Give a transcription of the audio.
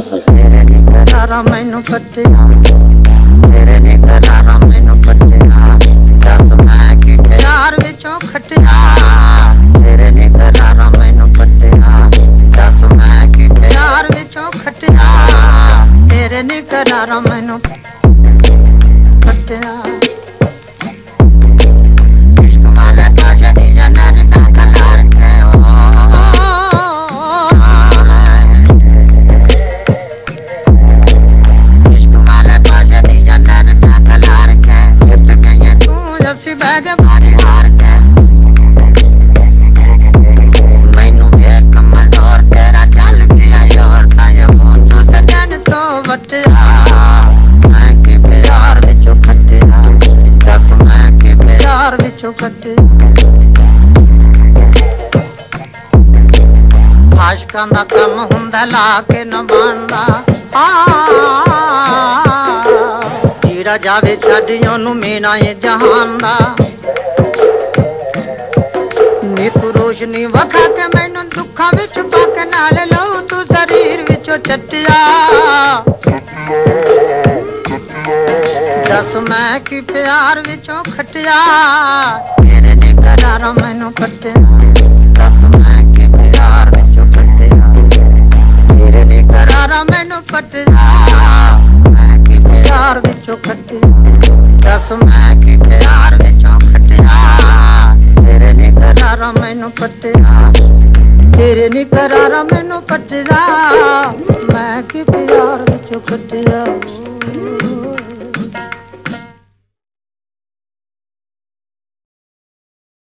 ਤੇਰੇ ਨੇ ਕਰਾਰਾ ਮੈਨੂੰ ਪੱਟਿਆ। ਤੇਰੇ ਨੇ ਕਰਾਰਾ ਮੈਨੂੰ ਪੱਟਿਆ। ਦੱਸ ਮੈਂ ਕਿੱਥੇ ਯਾਰ ਵਿੱਚੋਂ ਖਟਿਆ। ਤੇਰੇ ਨੇ ਕਰਾਰਾ ਮੈਨੂੰ ਪੱਟਿਆ। ਦੱਸ ਮੈਂ ਕਿੱਥੇ ਯਾਰ ਵਿੱਚੋਂ ਖਟਿਆ। ਤੇਰੇ ਨੇ ਕਰਾਰਾ ਮੈਨੂੰ ਪੱਟਿਆ। ਆਸ਼ਕਾਂ ਦਾ ਕੰਮ ਹੁੰਦਾ ਲਾ ਕੇ ਨਾ ਬਣਦਾ। ਆ ਜਿਹੜਾ ਜਾਵੇ ਛੱਡਿਓ ਨੂੰ ਮੇਨਾ ਇਹ ਜਹਾਨ ਦਾ। ਰੋਸ਼ਨੀ ਵਖਾ ਕੇ ਮੈਨੂੰ ਦੁੱਖਾਂ ਵਿੱਚ ਪਾ ਕੇ ਨਾਲ ਲਊ ਤੂੰ ਸਰੀਰ ਵਿੱਚੋਂ ਚੱਟਿਆ। ਦੱਸ ਮੈਂ ਕੀ ਪਿਆਰ ਵਿੱਚੋਂ ਖਟਿਆ। ਤੇਰੇ ਨੇ ਕਰਾਰ ਮੈਨੂੰ ਕੱਟਿਆ। ਦੱਸ ਮੈਂ ਕੀ ਪਿਆਰ ਵਿੱਚੋਂ ਖਟਿਆ ਤੇਰੇ ਨੇ ਕਰਾਰ ਮੈਨੂੰ ਕੱਟਿਆ। ਮੈਂ ਕੀ ਪਿਆਰ ਵਿੱਚੋਂ ਖਟਿਆ ਦੱਸ ਮੈਂ ਤੇਰੇ ਨੀ ਕਰਾਰ ਮੈਨੂੰ ਕੱਟਿਆ ਮੈਂ ਕਿ ਪਿਆਰ ਵਿੱਚੋਂ ਖਟਿਆ